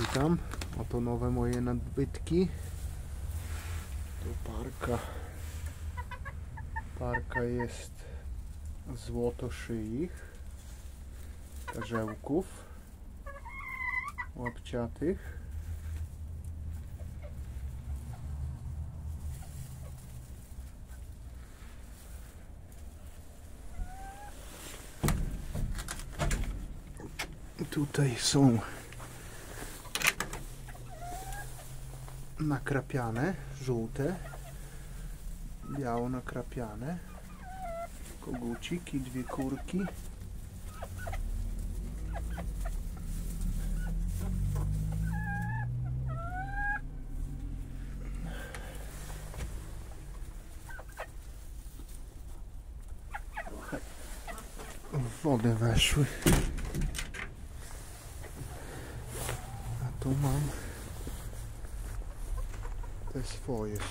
Witam. Oto nowe moje nadbytki. Tu parka. Parka jest złotoszyich, karzełków, łapciatych. Tutaj są nakrapiane, żółte, biało nakrapiane, koguciki, dwie kurki. Wodę weszły. A tu mam te swoje są.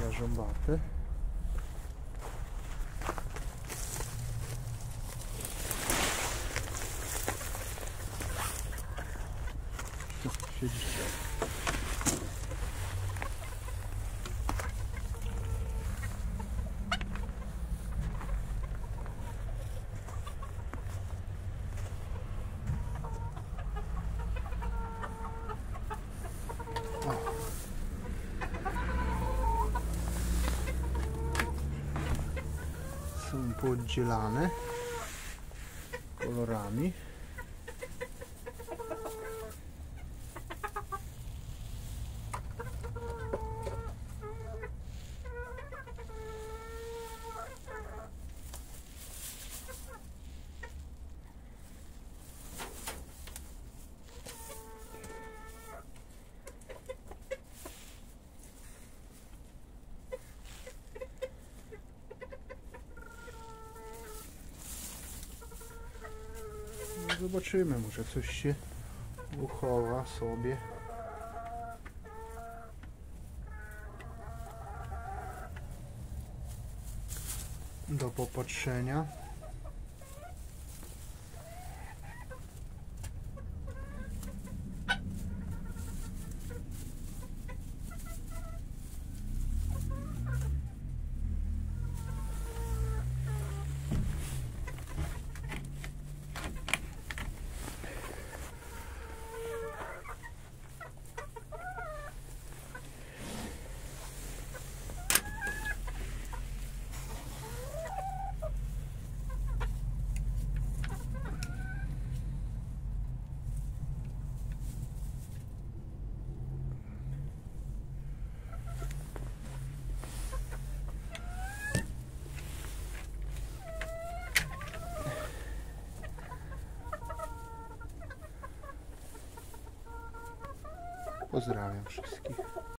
Jarząbate. Tu siedzi. sono un po' gelane con rami. Zobaczymy, może coś się uchowa sobie. Do popatrzenia. Pozdrawiam wszystkich.